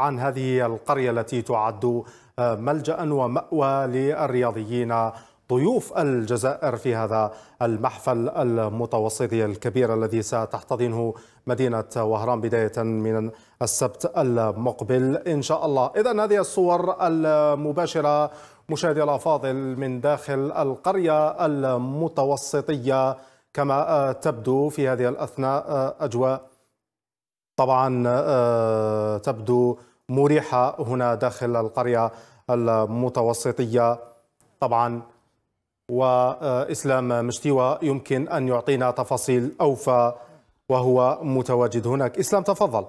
عن هذه القرية التي تعد ملجأ ومأوى للرياضيين ضيوف الجزائر في هذا المحفل المتوسطي الكبير الذي ستحتضنه مدينة وهران بداية من السبت المقبل. إن شاء الله. إذا هذه الصور المباشرة مشاهدي الأفاضل من داخل القرية المتوسطية كما تبدو في هذه الأثناء أجواء طبعا تبدو مريحة هنا داخل القرية المتوسطية طبعا وإسلام مشتيوة يمكن أن يعطينا تفاصيل أوفى وهو متواجد هناك. إسلام تفضل.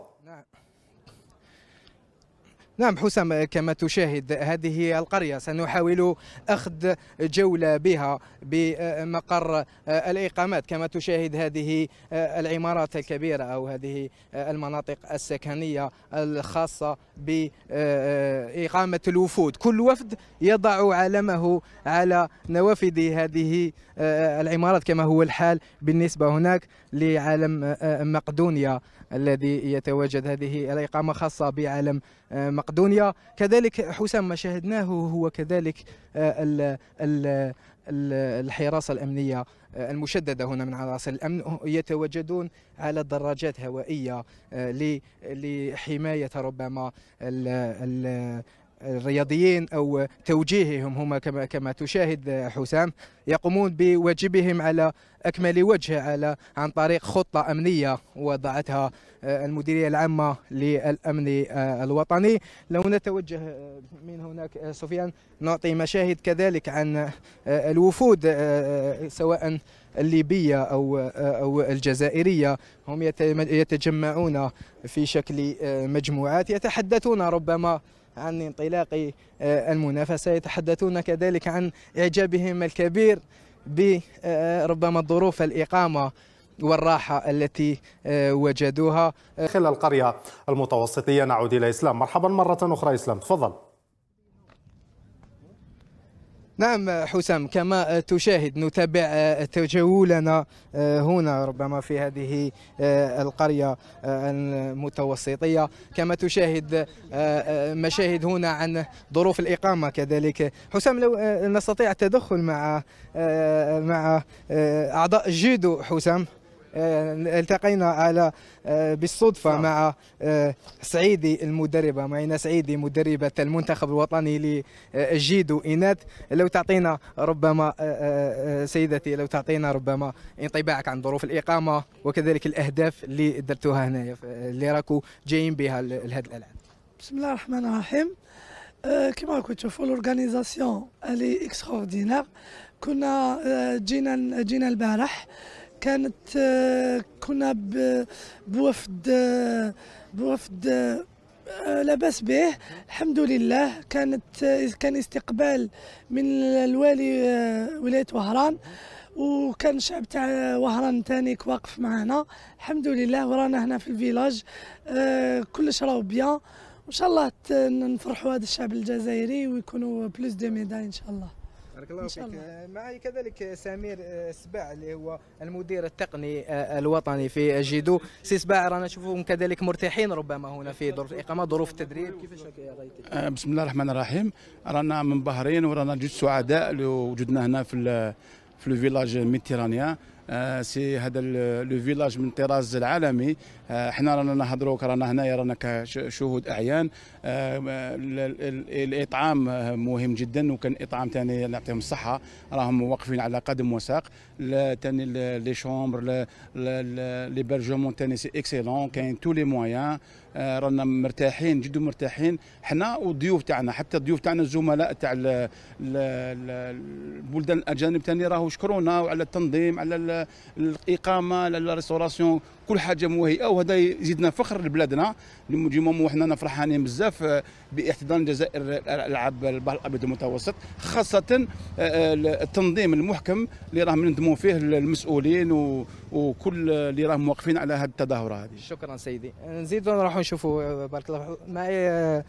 نعم حسام كما تشاهد هذه القرية سنحاول أخذ جولة بها بمقر الإقامات. كما تشاهد هذه العمارات الكبيرة أو هذه المناطق السكنية الخاصة بإقامة الوفود. كل وفد يضع علمه على نوافذ هذه العمارات كما هو الحال بالنسبة هناك لعالم مقدونيا. الذي يتواجد هذه الإقامة خاصة بعالم مقدونيا. كذلك حسام ما شاهدناه هو كذلك الحراسة الأمنية المشددة هنا من عناصر الأمن يتواجدون على دراجات هوائية لحماية ربما الرياضيين أو توجيههم هم كما كما تشاهد حسام يقومون بواجبهم على أكمل وجه على عن طريق خطة أمنية وضعتها المديرية العامة للأمن الوطني. لو نتوجه من هناك سفيان نعطي مشاهد كذلك عن الوفود سواء الليبية أو أو الجزائرية. هم يتجمعون في شكل مجموعات يتحدثون ربما عن انطلاق المنافسة. يتحدثون كذلك عن إعجابهم الكبير بربما ظروف الإقامة والراحة التي وجدوها. خلال القرية المتوسطية نعود إلى إسلام. مرحبا مرة أخرى إسلام. تفضل. نعم حسام كما تشاهد نتابع تجولنا هنا ربما في هذه القرية المتوسطية. كما تشاهد مشاهد هنا عن ظروف الإقامة كذلك. حسام لو نستطيع التدخل مع مع أعضاء جيدو حسام؟ التقينا على بالصدفة مع سعيدي المدربة معنا سعيدي مدربة المنتخب الوطني للجيدو إنات لو تعطينا ربما سيدتي لو تعطينا ربما انطباعك عن ظروف الإقامة وكذلك الأهداف اللي درتوها هنا اللي راكو جايين بها لهذه الألعاب بسم الله الرحمن الرحيم. كما راكم تشوفوا l'organisation elle est extraordinaire كنا جينا جينا البارح. كانت كنا بوفد بوفد لاباس به. الحمد لله كانت كان استقبال من الوالي ولاية وهران وكان الشعب تاع وهران تاني واقف معنا. الحمد لله ورانا هنا في الفيلاج كلش راهو بيان. وإن شاء الله نفرحوا هذا الشعب الجزائري ويكونوا plus de médailles إن شاء الله. بارك الله فيك. معي كذلك سمير سباع اللي هو المدير التقني الوطني في جيدو. سي سباع رانا نشوفهم كذلك مرتاحين ربما هنا في ظروف الاقامه ظروف التدريب كيفاش آه بسم الله الرحمن الرحيم. رانا منبهرين ورانا جد سعداء لوجودنا هنا في في ال village méditerranéen آه c'est هذا le village من طراز العالمي. آه إحنا رانا نهضروا رانا هنايا رانا كشهود أعيان. آه الإطعام مهم جدا وكان إطعام ثاني يعطيهم الصحة. راهم واقفين على قدم وساق. ثاني les chambres l'hébergement ثاني c'est excellent. كاين tous les moyens. رانا مرتاحين جد مرتاحين. حنا والضيوف تاعنا حتى الضيوف تاعنا الزملاء تاع البلدان الأجانب ثاني راهو شكرونا وعلى التنظيم على الإقامة على الريستوراسيون. كل حاجة مهيئه وهذا يزيدنا فخر لبلادنا. لمجموم وحنا فرحانين بزاف باحتضان الجزائر العاب البحر الأبيض المتوسط خاصة التنظيم المحكم اللي راهم نندموا فيه المسؤولين وكل اللي راهم واقفين على هذه التظاهره هذه شكرا سيدي. نزيد نروح نشوفوا بارك الله معي آه،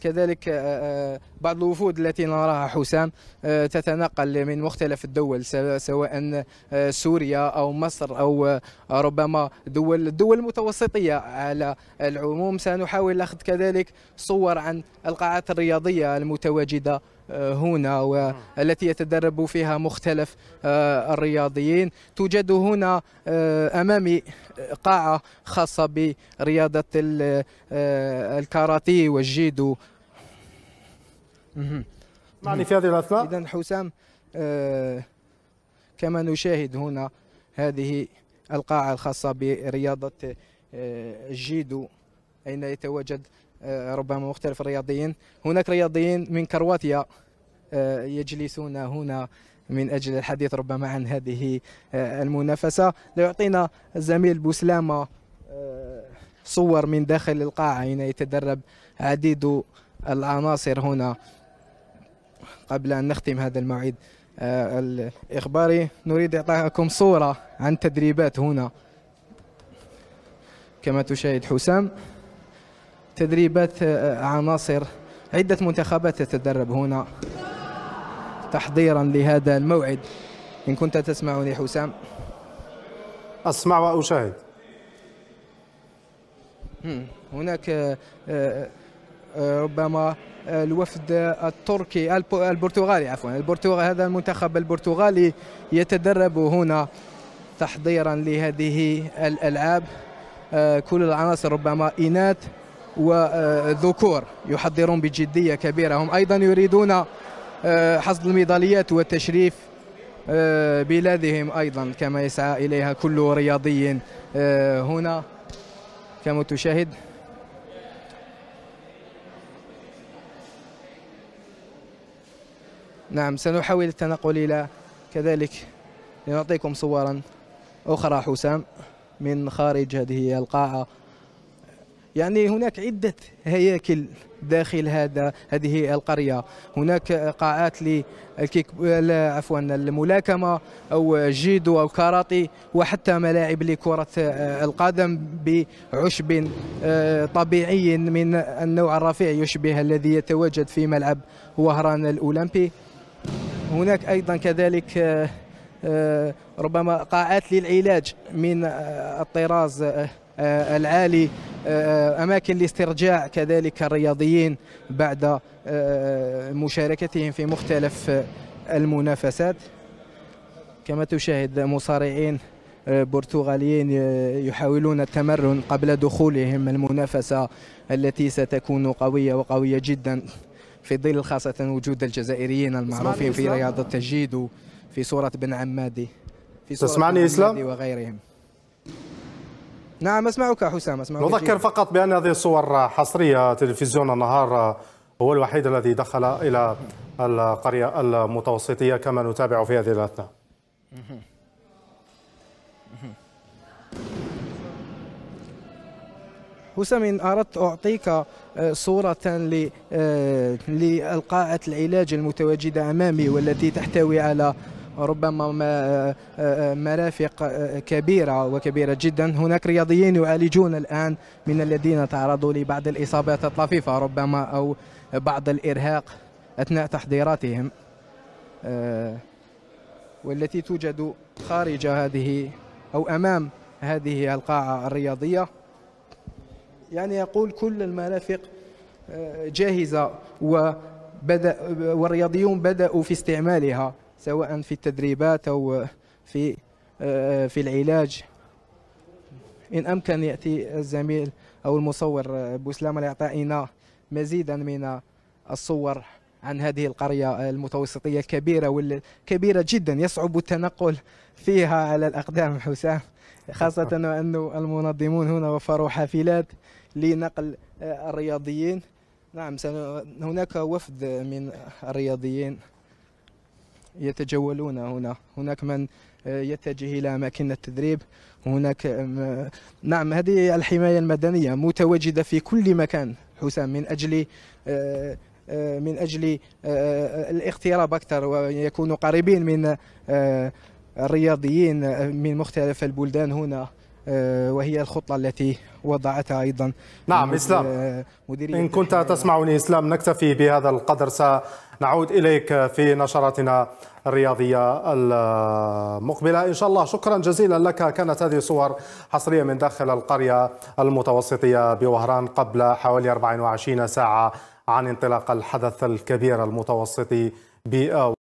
كذلك آه، آه، بعض الوفود التي نراها حسام تتنقل من مختلف الدول سواء سوريا أو مصر أو ربما دول الدول المتوسطية على العموم. سنحاول أخذ كذلك صور عن القاعات الرياضية المتواجدة هنا والتي يتدرب فيها مختلف آه، الرياضيين. توجد هنا آه، أمامي قاعة خاصة برياضة آه، الكاراتيه والجيدو. معني في هذه الأثناء؟ اذا حسام كما نشاهد هنا هذه القاعة الخاصة برياضة الجيدو أين يتواجد آه، ربما مختلف الرياضيين. هناك رياضيين من كرواتيا آه، يجلسون هنا من أجل الحديث ربما عن هذه آه، المنافسة. ليعطينا الزميل بوسلامة صور من داخل القاعة أين يتدرب عديد العناصر هنا قبل أن نختم هذا الموعد الإخباري. نريد إعطائكم صورة عن تدريبات هنا كما تشاهد حسام. تدريبات آه، عناصر. عدة منتخبات تتدرب هنا تحضيرا لهذا الموعد. إن كنت تسمعني حسام. أسمع وأشاهد. هناك آه، آه، ربما الوفد التركي البرتغالي عفوا البرتغال هذا المنتخب البرتغالي يتدرب هنا تحضيرا لهذه الألعاب. كل العناصر ربما إناث. وذكور يحضرون بجدية كبيرة. هم أيضا يريدون آه، حصد الميداليات والتشريف آه، بلادهم أيضا كما يسعى إليها كل رياضي. آه، هنا كما تشاهد. نعم سنحاول التنقل إلى كذلك. لنعطيكم صورا أخرى حسام من خارج هذه القاعة. يعني هناك عدة هياكل داخل هذا هذه القرية. هناك قاعات للكيك عفوا الملاكمة أو جيدو أو كاراتي وحتى ملاعب لكرة القدم بعشب آه، طبيعي من النوع الرفيع يشبه الذي يتواجد في ملعب وهران الأولمبي. هناك أيضا كذلك آه، آه، ربما قاعات للعلاج من الطراز العالي آه، أماكن لاسترجاع كذلك الرياضيين بعد آه، مشاركتهم في مختلف المنافسات. كما تشاهد مصارعين آه، برتغاليين يحاولون التمرن قبل دخولهم. المنافسة التي ستكون قوية وقوية جدا في ظل خاصة وجود الجزائريين المعروفين في رياضة الجيدو في صورة بن عمادي في صورة تسمعني إسلام؟ وغيرهم. نعم أسمعك حسام أسمعك نذكر فقط بأن هذه الصور حصرية تلفزيون النهار هو الوحيد الذي دخل إلى القرية المتوسطية كما نتابع في هذه الأثناء. حسام إن أردت أعطيك آه، صورة آه، للقاعة العلاج المتواجدة أمامي والتي تحتوي على ربما آه، آه، مرافق آه، كبيرة وكبيرة جدا. هناك رياضيين يعالجون الآن من الذين تعرضوا لبعض الإصابات الطفيفة ربما أو بعض الإرهاق أثناء تحضيراتهم. والتي توجد خارج هذه أو أمام هذه القاعة الرياضية. يعني يقول كل المرافق جاهزة وبدأ والرياضيون بدأوا في استعمالها. سواء في التدريبات أو في آه، في العلاج. إن أمكن يأتي الزميل أو المصور بوسلامة لإعطائنا مزيدا من الصور عن هذه القرية المتوسطية الكبيرة والكبيرة جدا يصعب التنقل فيها على الأقدام. حسام خاصة أن المنظمون هنا وفروا حافلات لنقل آه، الرياضيين. نعم هناك وفد من الرياضيين. يتجولون هنا. هناك من آه، يتجه إلى أماكن التدريب. هناك نعم هذه الحماية المدنية متواجدة في كل مكان حسام من أجل آه، آه، من أجل الاقتراب أكثر ويكونوا قريبين من الرياضيين من مختلف البلدان هنا. وهي الخطة التي وضعتها أيضا. نعم إسلام. مديرية إن كنت تسمعني إسلام نكتفي بهذا القدر سنعود إليك في نشراتنا الرياضية المقبلة. إن شاء الله شكرا جزيلا لك. كانت هذه صور حصرية من داخل القرية المتوسطية بوهران قبل حوالي 24 ساعة عن انطلاق الحدث الكبير المتوسطي ب